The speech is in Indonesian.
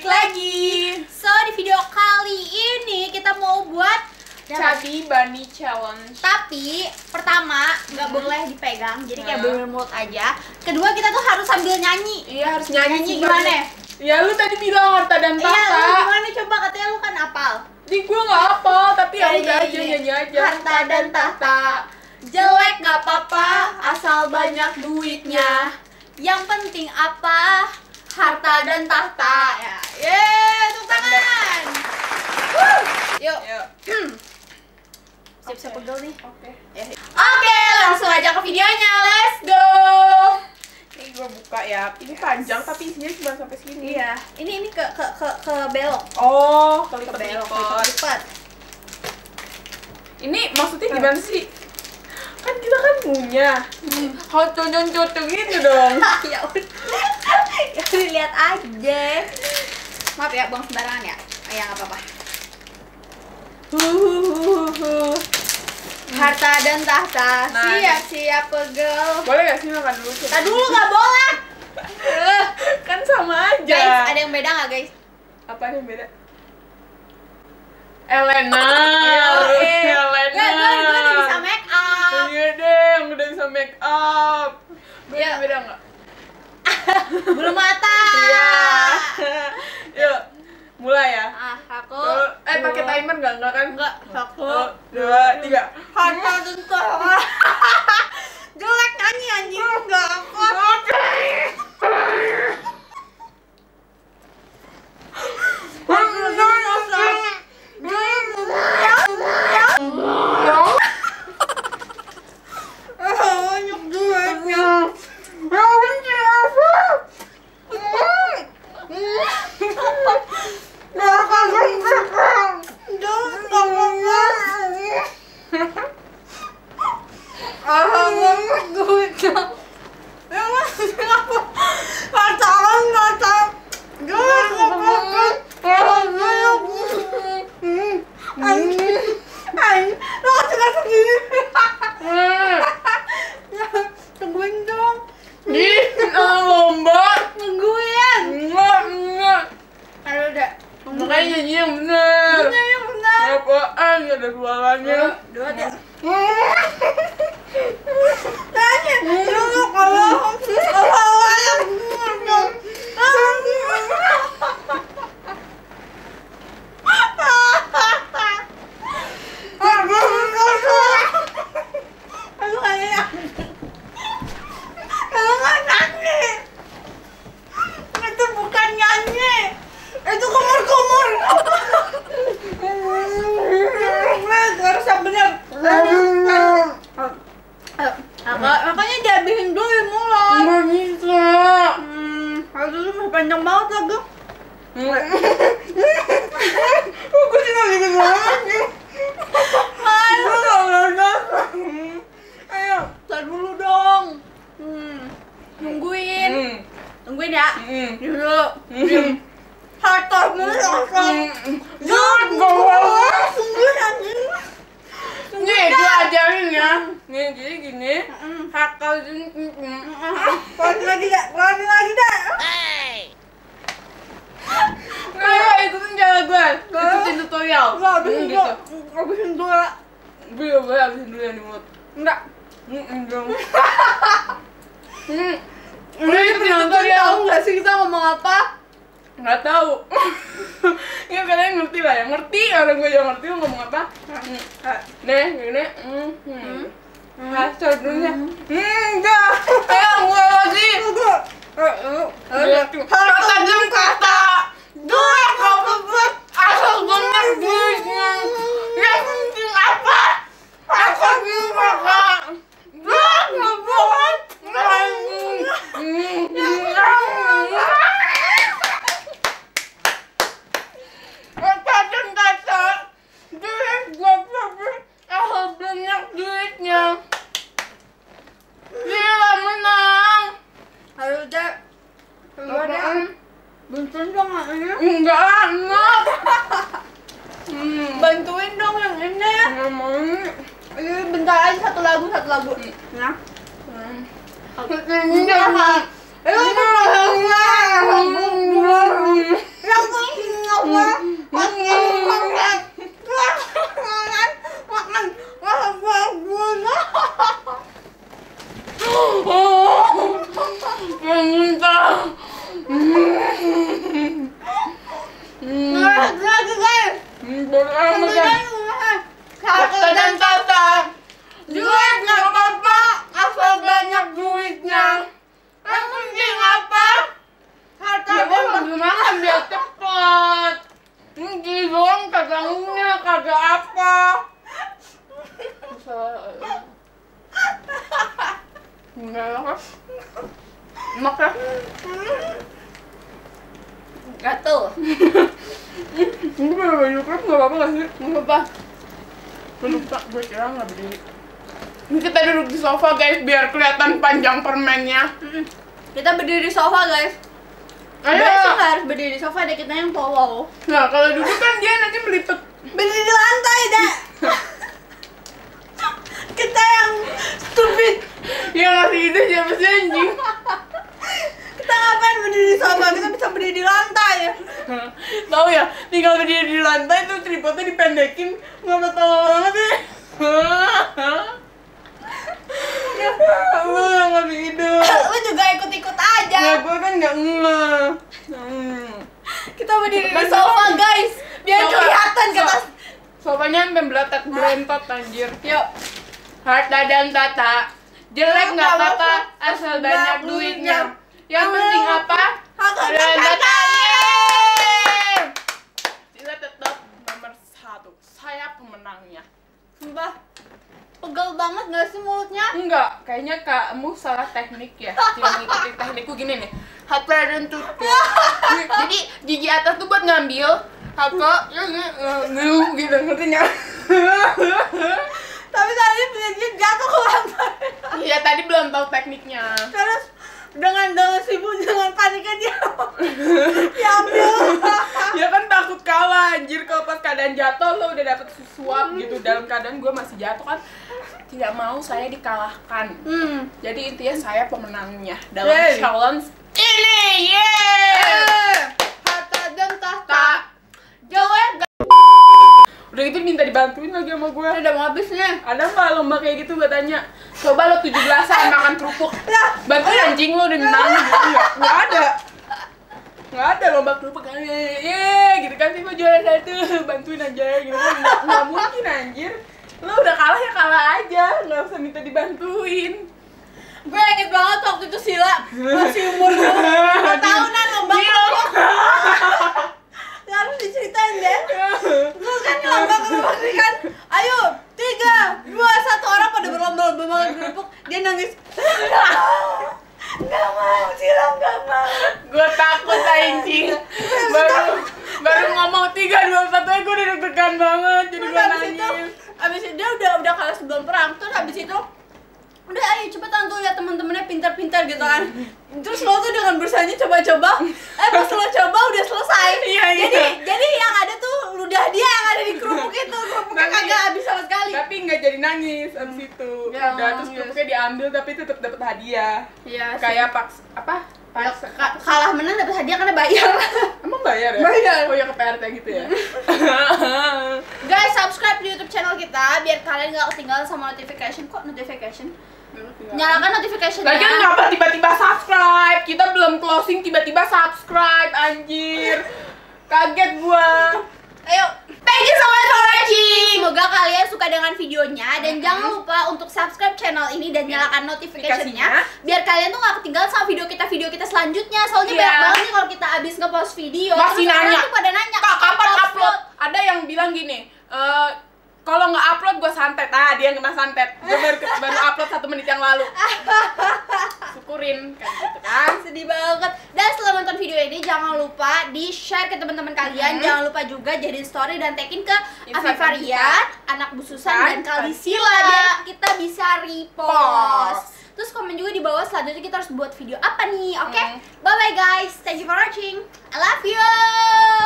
balik lagi. So di video kali ini kita mau buat Cabi Bunny Challenge. Tapi pertama nggak boleh dipegang Jadi kayak Hmm. bener mulut aja. Kedua kita tuh harus sambil nyanyi. Iya harus nyanyi, Nyanyi gimana? Bang. Ya? Lu tadi bilang harta dan Iya tahta. lu gimana coba? Katanya lu kan apal. Di gue gak apa, tapi ya Iya, udah iya, aja iya. nyanyi aja. Harta dan tahta. Jelek gak apa-apa Asal banyak duitnya. Yang penting apa? Harta dan tahta ya. Yeay, tepuk tangan. Yuk Yuk. Siap-siap Oke. pegel nih Oke Oke, langsung aja ke videonya. Let's go. Ini gue buka ya Ini panjang tapi isinya cuma sampai sini Iya, ini ini ke ke ke, ke belok, Oh, ke belok, lipat. Ini maksudnya gimana sih? Kan kita kan punya Hot cocok gitu dong ya udah, ya aja. Maaf ya, buang sembarangan ya. Oh, ya nggak apa-apa. Harta dan tahta, Nah, siap-siap pegel. Boleh gak sih makan dulu? Kita dulu nggak boleh. Eh, Kan sama aja guys, ada yang beda nggak guys? Apa yang beda? Elena Eh, Elena Gue gue udah bisa make up. Iya deh, yang udah bisa make up Gue Iya. beda nggak? Belum mata. Iya Yuk, mulai ya Ah, aku. Tuh, Eh, pakai timer nggak? Nggak kan? Enggak, aku. Satu, dua, tiga Harta tentara. Jelek nyanyi anjing enggak apa. Banyak duitnya. Ya benci apa? Ya kagak pegang. Jangan Ah. Ya. Ah. Hmm. Sendiri. Ya, Tungguin dong. Di ah, lomba Tungguin. Enggak, enggak Aduh udah. Nyanyi yang Ini yang suaranya Dua deh. Tanya dulu kalau kalau yang dong. Aku kayak Aku nggak nyanyi Itu bukan nyanyi Itu kumur-kumur Harus yang bener Makanya dihabisin dulu ya mulai. Enggak bisa. Hmm, harus dulu masih panjang banget sih gak gitu banget Ayo Ayo, tar dulu dong hmm. Nungguin Hmm. Nungguin ya Hmm. Dulu Hmm. Hartamu langsung Jangan bawa Tungguin anjing Nih, gue ajarin ya Nih, jadi gini Hmm. Hakal Lagi lagi dah, lagi lagi dah Ayo, ikutin cara gue Ikutin tutorial. Enggak, habisin Hmm, dulu gitu. Habisin dulu ya Gue boleh habisin dulu yang di mulut Enggak. Hmm, enggak Hmm. Udah itu tutorial. Tahu nggak sih kita ngomong apa? Nggak tahu. Ya kalian ngerti lah ya. Ngerti, orang gue juga ngerti ngomong apa. Hmm. Nih, gini. Hmm, Kasar dulunya Hmm, enggak. Ayo, gue lagi. Kata dulu kata bentar aja satu lagu satu lagu ya Oh! Ini bener baju krep nggak apa-apa nggak sih? Nggak apa. Gue lupa, gue kira nggak berdiri. Ini kita duduk di sofa guys, biar kelihatan panjang permennya. Kita berdiri di sofa guys. Ayo. Nggak harus berdiri di sofa deh kita yang powwow. Nah, kalau duduk kan dia nanti melipet. Berdiri di lantai dah. kita yang stupid. Yang ngasih ide siapa sih anjing? Kita ngapain berdiri di sofa? Kita bisa berdiri di lantai. Tahu ya, tinggal berdiri di lantai tuh tripodnya dipendekin, nggak betul banget sih. Lu yang ngasih ide. Lu juga ikut-ikut aja. Nggak, gue kan nggak ngeh. Hmm. Kita berdiri di sofa guys. Biar Sofa. kelihatan kata. So- Sofanya sampai beletak berentot anjir. Yuk. Harta dan tata. Jelek nggak apa-apa, asal banyak duitnya. Yang penting apa? Harta Harta dan dan tata. tata. Yeay! Sila tetap nomor satu. Saya pemenangnya. Sumpah. Pegel banget gak sih mulutnya? Enggak, kayaknya kamu salah teknik ya. Jangan ngikutin teknikku gini nih. Harta dan tutup. Jadi gigi atas tuh buat ngambil. Haka, ya ngeluh gitu, ngerti nggak? Tapi tadi dia jatuh ke lantai. Iya tadi belum tahu tekniknya. Terus dengan dengan sibuk dengan paniknya dia diambil. ya kan takut kalah anjir kalau pas keadaan jatuh lo udah dapet suap gitu dalam keadaan gue masih jatuh kan tidak mau saya dikalahkan. Hmm. jadi intinya saya pemenangnya dalam Yeay. challenge ini. Yeay. Eh, harta dan tahta. Jelek udah gitu minta dibantuin lagi sama gue Udah mau habis nih. ada nggak lomba kayak gitu? Gue tanya. Coba lo 17-an makan kerupuk. Bantuin anjing lo udah menang gitu nggak nggak ada. Nggak ada lomba kerupuk. Ye gitu kan sih gue juara satu. Bantuin aja gitu kan. Nggak mungkin anjir lo udah kalah ya kalah aja. Nggak usah minta dibantuin. Gue inget banget waktu itu Sila masih umur dua tahunan lomba. Nggak harus diceritain deh Terus kan lomba kerupuk nih kan Ayo, tiga, dua, satu. Orang pada berlomba-lomba makan kerupuk Dia nangis. Gak mau, Sila gak mau. Gue takut anjing. Baru baru ngomong tiga dua satu gue udah deg-degan banget. Jadi gue nangis abis itu dia udah udah kalah sebelum perang. Terus abis itu udah ayo cepetan tuh lihat teman-temannya pintar-pintar gitu kan. Terus lo tuh dengan bersanya coba-coba eh pas lo coba udah selesai. Iya, iya. jadi jadi yang ada tuh ludah dia yang ada di kerupuk itu. Kerupuknya Tapi- kagak habis sama sekali. Tapi nggak jadi nangis abis itu. Ya, udah terus kerupuknya diambil tapi tetap dapat hadiah. Iya kayak paks apa Ya, ka- kalah menang dapat hadiah karena bayar emang bayar ya Bayar. oh ya ke PRT gitu ya guys subscribe di YouTube channel kita biar kalian nggak ketinggalan sama notification kok notification nyalakan notificationnya Lagian ngapa tiba-tiba subscribe? Kita belum closing tiba-tiba subscribe anjir. Kaget gua. Ayo, thank you so much for watching. Semoga kalian suka dengan videonya dan jangan lupa untuk subscribe channel ini dan nyalakan notification-nya Notifikasinya. biar kalian tuh gak ketinggalan sama video kita video kita selanjutnya. Soalnya Iya. banyak banget nih kalau kita abis ngepost video Masih nanya. pada nanya Kak, kapan upload? Ada yang bilang gini, eh kalau nggak upload gua santet. Ah, dia yang kena santet. Gua baru, baru upload satu menit yang lalu. Syukurin kan gitu kan. Sedih banget. Dan setelah nonton video ini jangan lupa di share ke teman-teman kalian. Mhm. Jangan lupa juga jadiin story dan tagin ke Instagram Afifah Rian, anak bususan dan Kan, Kalisila Kalisila. biar kita bisa repost. Post. Terus komen juga di bawah selanjutnya kita harus buat video apa nih, oke? Hmm. Bye bye guys. Thank you for watching. I love you.